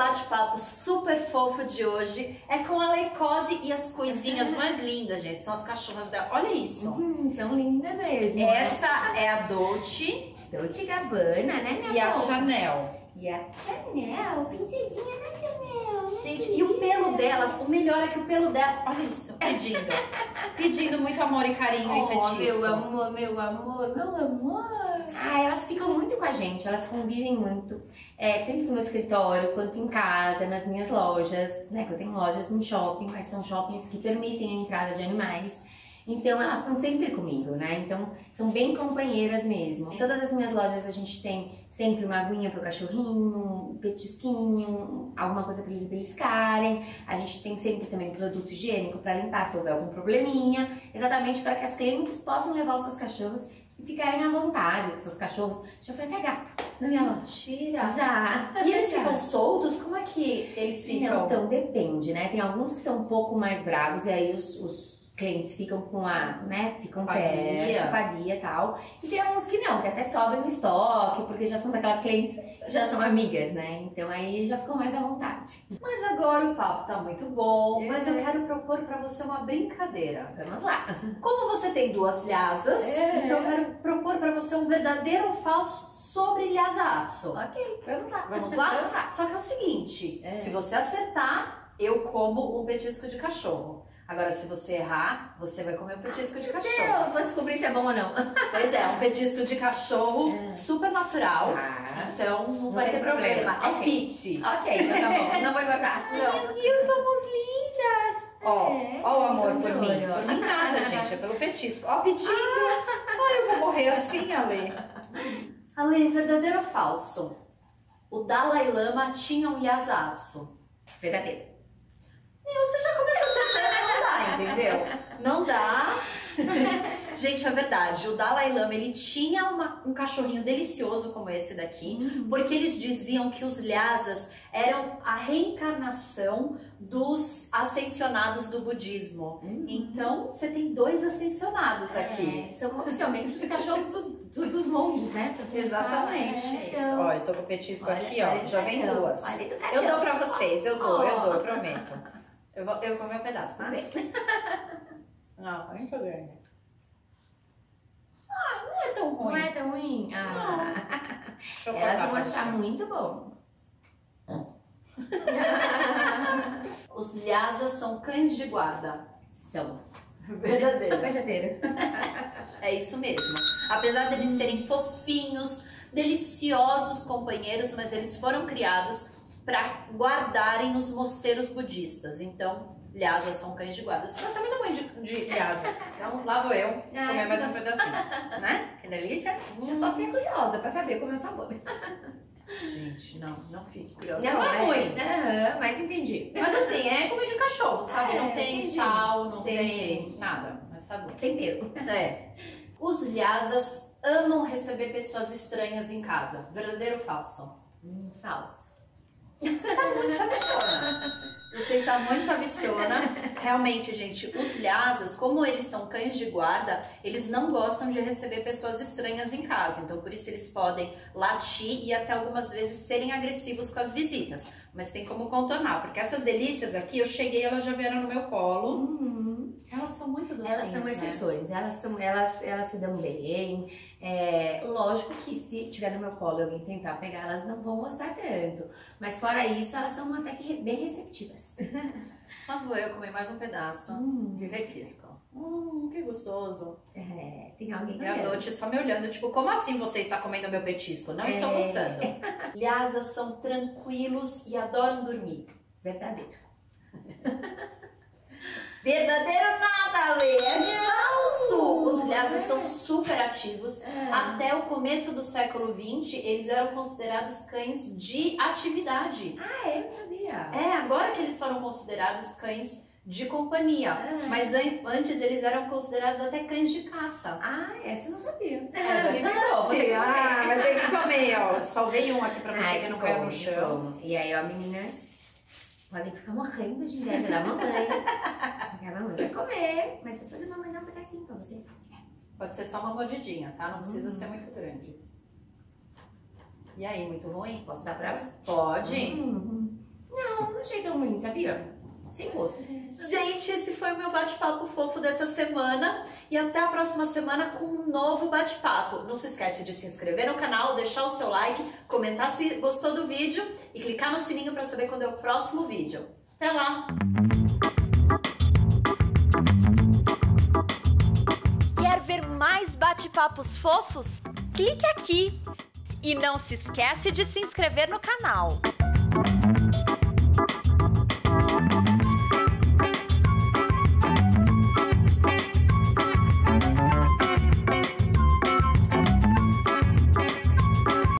bate-papo super fofo de hoje é com a Leicose e as coisinhas mais lindas, gente. São as cachorras dela. Olha isso. Hum, são lindas mesmo. Essa é a Dolce Dolce Gabbana, né, minha e a fofa? Chanel. E a Chanel, princessinha da Chanel. Gente, e o pelo delas, o melhor é que o pelo delas, olha isso, pedindo. pedindo muito amor e carinho e Oh, petisco. meu amor, meu amor, meu amor. Ah, elas ficam muito com a gente, elas convivem muito. É, tanto no meu escritório, quanto em casa, nas minhas lojas, né? Que eu tenho lojas em shopping, mas são shoppings que permitem a entrada de animais. Então elas estão sempre comigo, né? Então são bem companheiras mesmo. Em todas as minhas lojas a gente tem sempre uma aguinha pro cachorrinho, um petisquinho, alguma coisa para eles beliscarem. A gente tem sempre também produto higiênico para limpar se houver algum probleminha, exatamente para que as clientes possam levar os seus cachorros e ficarem à vontade. Seus cachorros, já foi até gato na minha loja. Mentira. Já. E eles Já. ficam soltos? Como é que eles ficam? Não, então depende, né? Tem alguns que são um pouco mais bravos e aí os, os clientes ficam com a, né? Ficam Com a guia. perto, com a guia e tal. E tem alguns que não, que até sobem no estoque, porque já são daquelas clientes, já são amigas, né? Então aí já ficam mais à vontade. Mas agora o papo tá muito bom, É. mas eu quero propor pra você uma brincadeira. Vamos lá. Como você tem duas lhasas, É. então eu quero propor pra você um verdadeiro ou falso sobre lhasa apso. Ok, vamos lá. Vamos lá? Vamos lá. Só que é o seguinte, É. se você acertar, eu como um petisco de cachorro. Agora, se você errar, você vai comer um petisco de cachorro. Deus, vou descobrir se é bom ou não. Pois é, um petisco de cachorro É. super natural. Ah. Então não, vai tem ter problema. problema. É Ok. fit. Ok, então tá bom. Não vou engordar. Não. Meu Deus, somos lindas! Ó, É, ó o amor por mim. olho. Por mim nada, gente. É pelo petisco. Ó, pedindo. Ai, eu vou morrer assim, Ale. Ale, verdadeiro ou falso? O Dalai Lama tinha um Yasa Apso. Verdadeiro. Meu, você já começa acertando, não dá, entendeu? Não dá. Gente, é verdade. O Dalai Lama, ele tinha uma- um cachorrinho delicioso como esse daqui, porque eles diziam que os lhasas eram a reencarnação dos ascensionados do budismo. Então, você tem dois ascensionados aqui. É, são oficialmente os cachorros dos, do- dos monges, né? Exatamente. É, então. Ó, eu tô com o petisco Olha, aqui, ó. Já vem educação, duas. olha educação. Eu dou pra vocês, eu dou, eu Ó. dou, eu prometo. Eu vou, eu vou comer um pedaço, tá? Não, tá muito grande. Ah, não é tão ruim. Não é tão ruim? Ah, Deixa eu elas vão achar muito bom. Os lhasas são cães de guarda. São. Verdadeiro. Verdadeiro. É isso mesmo. Apesar deles serem fofinhos, deliciosos companheiros, mas eles foram criados para guardarem nos mosteiros budistas. Então, lhasas são cães de guarda. Você gosta muito muito de, de lhasa. Então, lá vou eu Ai, comer mais um pedacinho. Né? Que delícia. Já tô até curiosa pra saber como é o sabor. Gente, não, não fique curiosa. Não, Não, é ruim. Aham, mas entendi. Mas assim, é comida de cachorro, sabe? É, não tem entendi. sal, não tem, Tem. nada. Mas sabor. Tempero. É. Os lhasas amam receber pessoas estranhas em casa. Verdadeiro ou falso? Hum, salsa. Você tá muito sabichona. Você está muito sabichona. Realmente, gente, os lhasas, como eles são cães de guarda, eles não gostam de receber pessoas estranhas em casa. Então, por isso eles podem latir e até algumas vezes serem agressivos com as visitas. Mas tem como contornar, porque essas delícias aqui, eu cheguei, elas já vieram no meu colo. Uhum. Elas são muito docinhas, Elas são né? exceções, elas, são, elas, elas se dão bem. É, lógico que se tiver no meu colo e alguém tentar pegar, elas não vão gostar tanto. Mas fora isso, elas são até que bem receptivas. Lá vou eu comer mais um pedaço Hum. de requisco. Hum, que gostoso. É, tem alguém E a olhando. Dolce só me olhando, tipo, como assim você está comendo meu petisco? Não estou É. gostando. Lhasas são tranquilos e adoram dormir. Verdadeiro. Verdadeiro nada, Lê! É falso! Os lhasas são super ativos. É. Até o começo do século XX, eles eram considerados cães de atividade. Ah, eu não sabia. É, agora que eles foram considerados cães de companhia. Ah. Mas an- antes eles eram considerados até cães de caça. Ah, essa eu não sabia. É Alguém pegou, vou ter que Ah, comer. vai ter que comer, ó. Salvei um aqui pra você Ai, que não caiu no chão. E aí, ó, meninas, podem ficar morrendo de inveja da mamãe. Porque a mamãe vai comer, mas depois a pedacinho pra vocês. Pode ser só uma mordidinha, tá? Não precisa Hum. ser muito grande. E aí, muito ruim? Posso dar pra elas? Pode. Uhum. ruim, sabia? Sem gosto. Gente, esse foi o meu bate-papo fofo dessa semana e até a próxima semana com um novo bate-papo. Não se esquece de se inscrever no canal, deixar o seu like, comentar se gostou do vídeo e clicar no sininho para saber quando é o próximo vídeo. Até lá! Bate-papos fofos? Clique aqui! E não se esquece de se inscrever no canal.